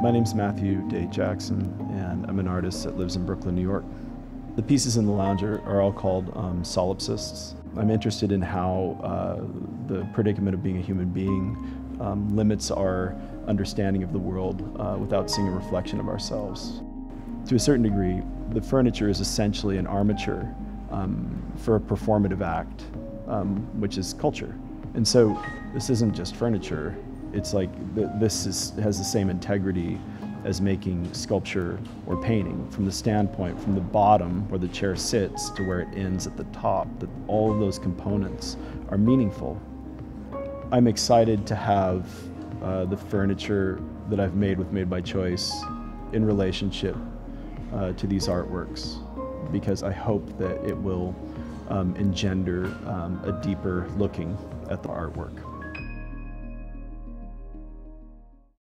My name's Matthew Day Jackson, and I'm an artist that lives in Brooklyn, New York. The pieces in the lounge are, all called um, solipsists. I'm interested in how uh, the predicament of being a human being um, limits our understanding of the world uh, without seeing a reflection of ourselves. To a certain degree, the furniture is essentially an armature um, for a performative act, um, which is culture. And so this isn't just furniture, it's like th this is, has the same integrity as making sculpture or painting. From the standpoint from the bottom where the chair sits to where it ends at the top that all of those components are meaningful. I'm excited to have uh, the furniture that i've made with made by choice in relationship uh, to these artworks because i hope that it will um, engender um, a deeper looking at the artwork